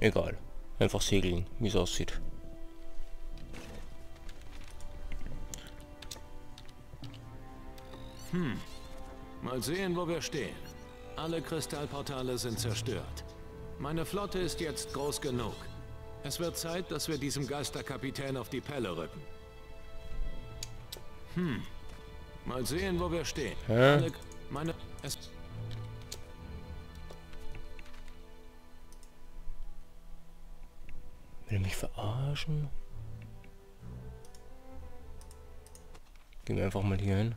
Egal. Einfach segeln, wie es aussieht. Hm. Mal sehen, wo wir stehen. Alle Kristallportale sind zerstört. Meine Flotte ist jetzt groß genug. Es wird Zeit, dass wir diesem Geisterkapitän auf die Pelle rücken. Hm. Mal sehen, wo wir stehen. Hä? Alle, meine... Es... verarschen? Gehen wir einfach mal hier hin.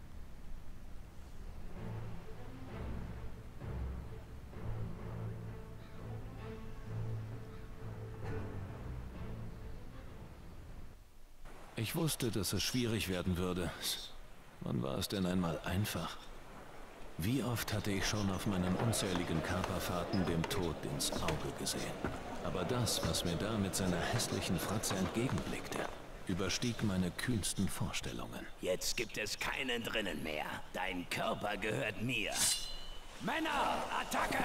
Ich wusste, dass es schwierig werden würde. Wann war es denn einmal einfach? Wie oft hatte ich schon auf meinen unzähligen Kaperfahrten dem Tod ins Auge gesehen. Aber das, was mir da mit seiner hässlichen Fratze entgegenblickte, überstieg meine kühnsten Vorstellungen. Jetzt gibt es keinen drinnen mehr. Dein Körper gehört mir. Männer, Attacke!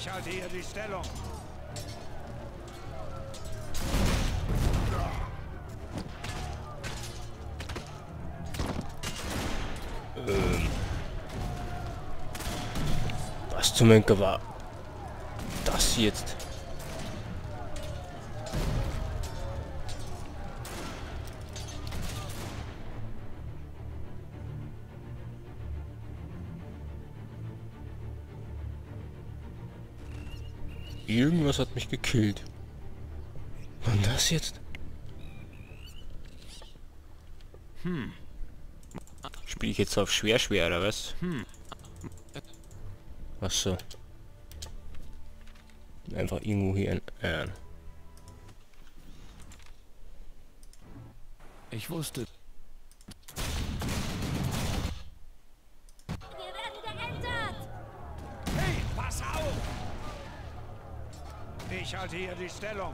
Ich halte hier die Stellung. Was zum Henker war das jetzt? Irgendwas hat mich gekillt. Und das jetzt? Hm. Spiele ich jetzt auf schwer schwer oder was? Ach so. Einfach irgendwo hier ein... Äh, Ich wusste, Wir werden geentert! Hey, pass auf! Ich halte hier die Stellung.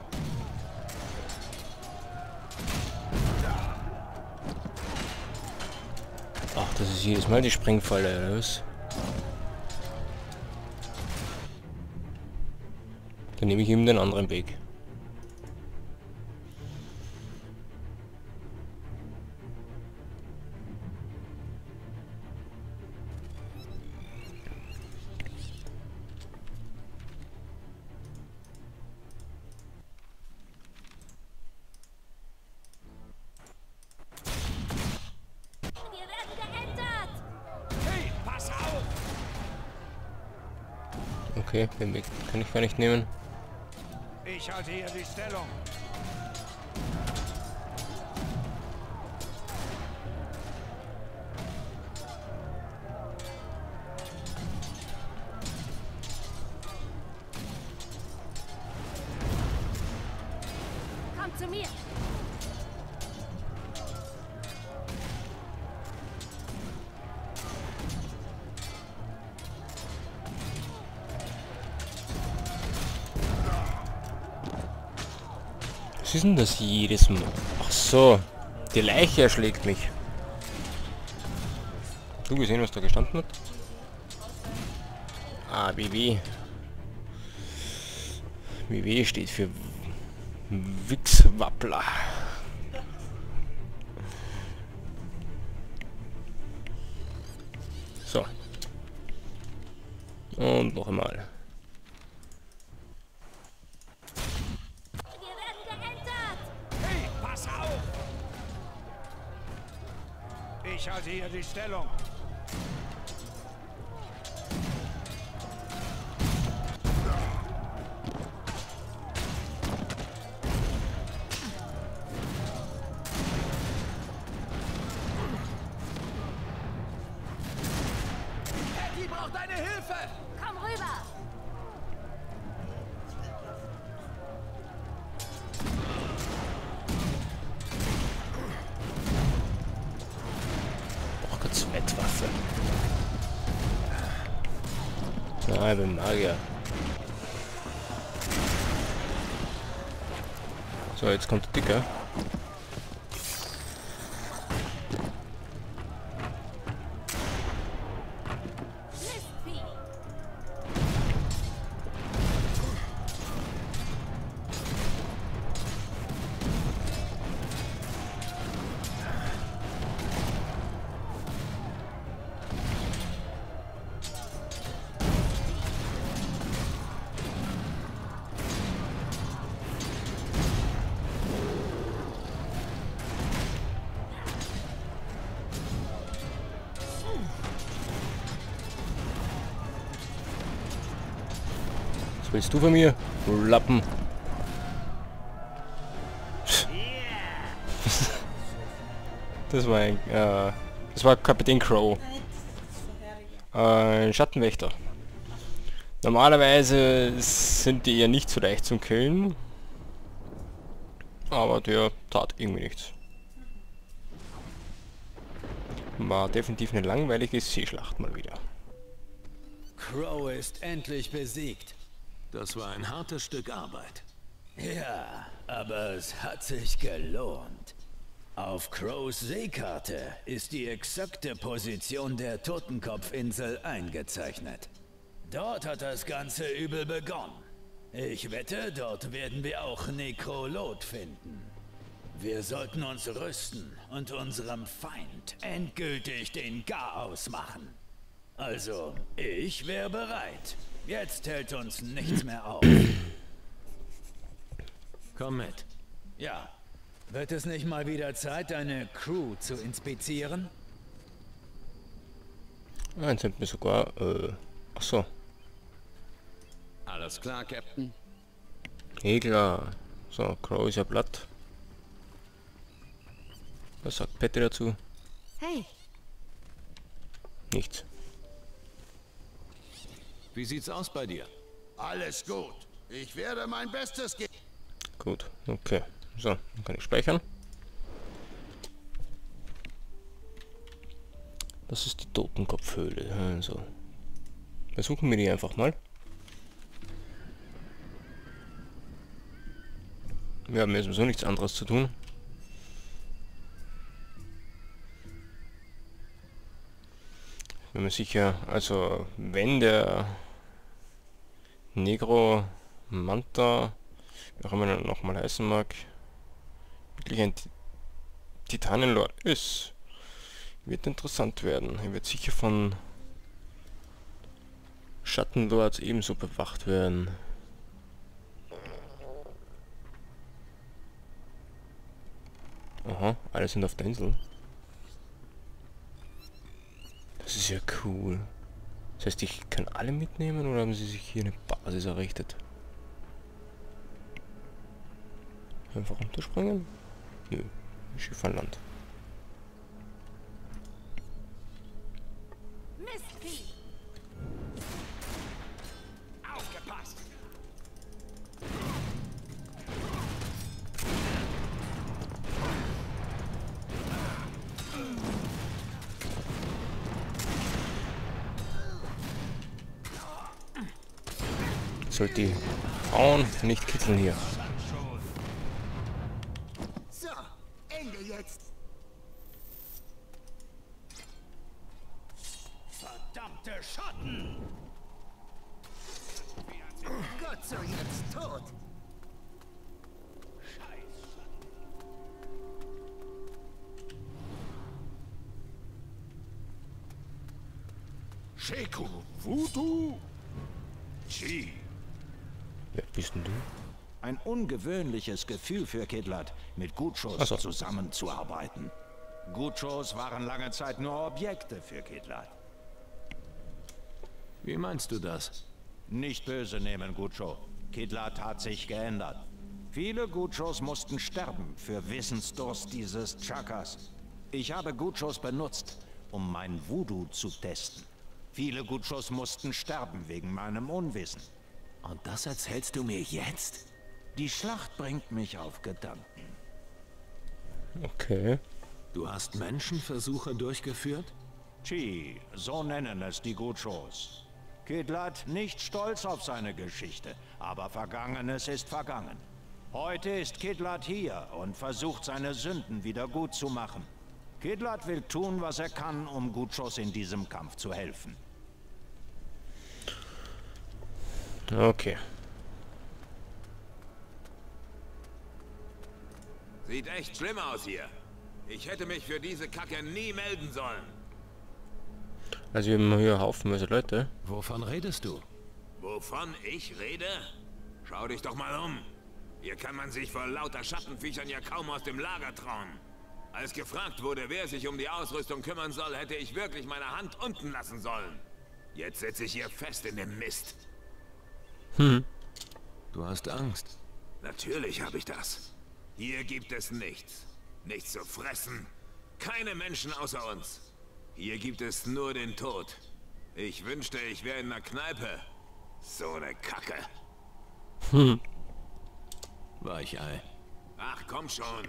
ach, das ist jedes Mal die Sprengfalle, oder was? Dann nehme ich eben den anderen Weg. Okay, den Weg kann ich gar nicht nehmen. Ich halte hier die Stellung. Komm zu mir! Ist denn das jedes Mal? Ach so, die Leiche erschlägt mich. Du gesehen, was da gestanden hat? Ah, WW. WW steht für Wichswappler. So. Und noch einmal. Ich halte hier die Stellung. Ja, ich bin Magier. So, jetzt kommt der Dicker. Was willst du von mir? Du Lappen. Das war ein, äh, das war Kapitän Crow. Äh, ein Schattenwächter. Normalerweise sind die ja nicht so leicht zum Killen. Aber der tat irgendwie nichts. War definitiv eine langweilige Seeschlacht mal wieder. Crow ist endlich besiegt. Das war ein hartes Stück Arbeit. Ja, aber es hat sich gelohnt. Auf Crows Seekarte ist die exakte Position der Totenkopfinsel eingezeichnet. Dort hat das ganze Übel begonnen. Ich wette, dort werden wir auch Nekrolot finden. Wir sollten uns rüsten und unserem Feind endgültig den Garaus machen. Also, ich wäre bereit. Jetzt hält uns nichts mehr auf. Komm mit. Ja. Wird es nicht mal wieder Zeit, deine Crew zu inspizieren? Jetzt sind wir sogar, äh, ach so. Alles klar, Captain? Eh klar. So, Crow ist ja platt. Was sagt Patty dazu? Hey, Nichts. Wie sieht's aus bei dir? Alles gut. Ich werde mein Bestes geben. Gut, okay. So, dann kann ich speichern. Das ist die Totenkopfhöhle. Also. Versuchen wir die einfach mal. Wir haben ja sowieso nichts anderes zu tun. Wenn man sicher, also wenn der Negro Manta, wie auch immer er nochmal heißen mag, wirklich ein Ti- Titanenlord ist, wird interessant werden. Er wird sicher von Schattenlords ebenso bewacht werden. Aha, alle sind auf der Insel. Das ist ja cool. Das heißt, ich kann alle mitnehmen oder haben sie sich hier eine Basis errichtet? Einfach runterspringen? Nö, Schiff an Land. Sollte die Frauen nicht kitzeln hier. So, Ende jetzt. Verdammte Schatten! Gott sei jetzt tot. Sheku, Voodoo, Chi. Bist denn du? Ein ungewöhnliches Gefühl für Kidlat, mit Gutschos so. zusammenzuarbeiten. Gutschos waren lange Zeit nur Objekte für Kidlat. Wie meinst du das? Nicht böse nehmen, Gutscho. Kidlat hat sich geändert. Viele Gutschos mussten sterben für Wissensdurst dieses Chakas. Ich habe Gutschos benutzt, um mein Voodoo zu testen. Viele Gutschos mussten sterben wegen meinem Unwissen. Und das erzählst du mir jetzt? Die Schlacht bringt mich auf Gedanken. Okay. Du hast Menschenversuche durchgeführt? Chi, so nennen es die Gutschos. Kidlat nicht stolz auf seine Geschichte, aber Vergangenes ist vergangen. Heute ist Kidlat hier und versucht seine Sünden wieder gut zu machen. Kidlat will tun, was er kann, um Gutschos in diesem Kampf zu helfen. Okay. Sieht echt schlimm aus hier. Ich hätte mich für diese Kacke nie melden sollen. Also wir haben hier haufenweise Leute. Wovon redest du? Wovon ich rede? Schau dich doch mal um. Hier kann man sich vor lauter Schattenviechern ja kaum aus dem Lager trauen. Als gefragt wurde, wer sich um die Ausrüstung kümmern soll, hätte ich wirklich meine Hand unten lassen sollen. Jetzt sitze ich hier fest in dem Mist. Hm. Du hast Angst. Natürlich habe ich das. Hier gibt es nichts. Nichts zu fressen. Keine Menschen außer uns. Hier gibt es nur den Tod. Ich wünschte, ich wäre in einer Kneipe. So eine Kacke. Hm. Weichei. Ach, komm schon.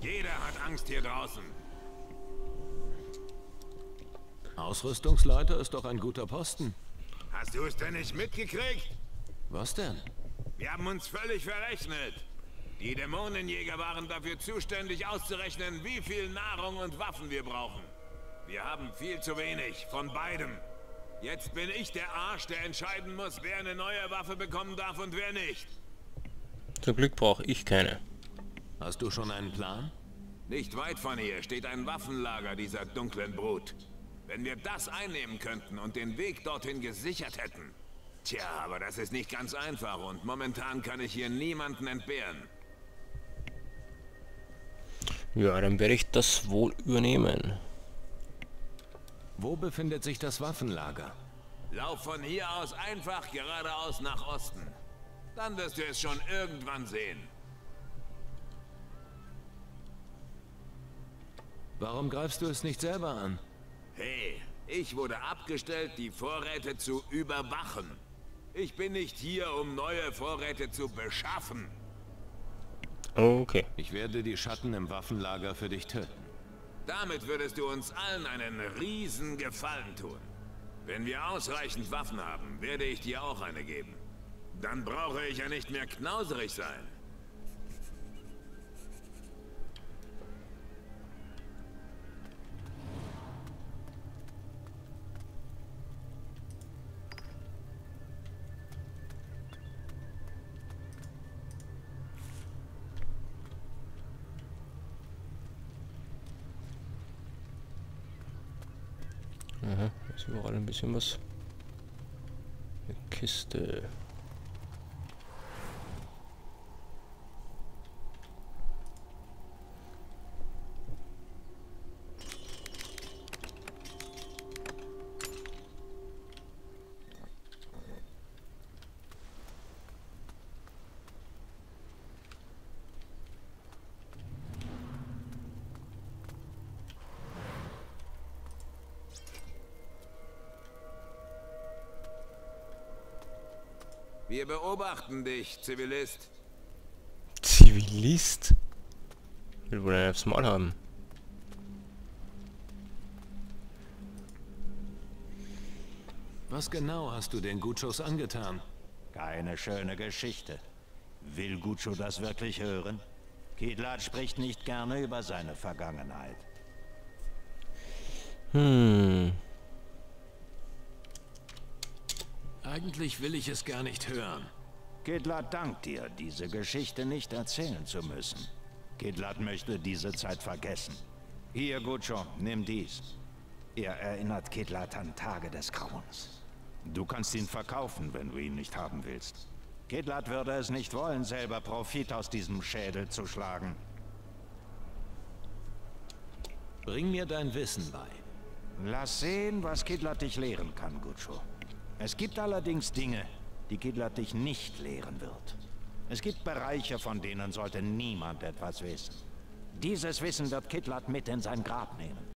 Jeder hat Angst hier draußen. Ausrüstungsleiter ist doch ein guter Posten. Hast du es denn nicht mitgekriegt? Was denn? Wir haben uns völlig verrechnet. Die Dämonenjäger waren dafür zuständig auszurechnen, wie viel Nahrung und Waffen wir brauchen. Wir haben viel zu wenig, von beidem. Jetzt bin ich der Arsch, der entscheiden muss, wer eine neue Waffe bekommen darf und wer nicht. Zum Glück brauche ich keine. Hast du schon einen Plan? Nicht weit von hier steht ein Waffenlager dieser dunklen Brut. Wenn wir das einnehmen könnten und den Weg dorthin gesichert hätten. Tja, aber das ist nicht ganz einfach und momentan kann ich hier niemanden entbehren. Ja, dann werde ich das wohl übernehmen. Wo befindet sich das Waffenlager? Lauf von hier aus einfach geradeaus nach Osten. Dann wirst du es schon irgendwann sehen. Warum greifst du es nicht selber an? Hey, ich wurde abgestellt, die Vorräte zu überwachen. Ich bin nicht hier, um neue Vorräte zu beschaffen. Okay. Ich werde die Schatten im Waffenlager für dich töten. Damit würdest du uns allen einen riesen Gefallen tun. Wenn wir ausreichend Waffen haben, werde ich dir auch eine geben. Dann brauche ich ja nicht mehr knauserig sein. Aha, ist überall ein bisschen was. Eine Kiste. Wir beobachten dich, Zivilist. Zivilist? Will wohl einen aufs Maul haben. Was genau hast du den Gutschos angetan? Keine schöne Geschichte. Will Guccio das wirklich hören? Kidlat spricht nicht gerne über seine Vergangenheit. Hm. Eigentlich will ich es gar nicht hören. Kidlat dankt dir, diese Geschichte nicht erzählen zu müssen. Kidlat möchte diese Zeit vergessen. Hier, Guccio, nimm dies. Er erinnert Kidlat an Tage des Grauens. Du kannst ihn verkaufen, wenn du ihn nicht haben willst. Kidlat würde es nicht wollen, selber Profit aus diesem Schädel zu schlagen. Bring mir dein Wissen bei. Lass sehen, was Kidlat dich lehren kann, Guccio. Es gibt allerdings Dinge, die Kidlat dich nicht lehren wird. Es gibt Bereiche, von denen sollte niemand etwas wissen. Dieses Wissen wird Kidlat mit in sein Grab nehmen.